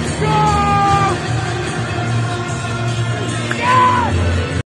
Let's go!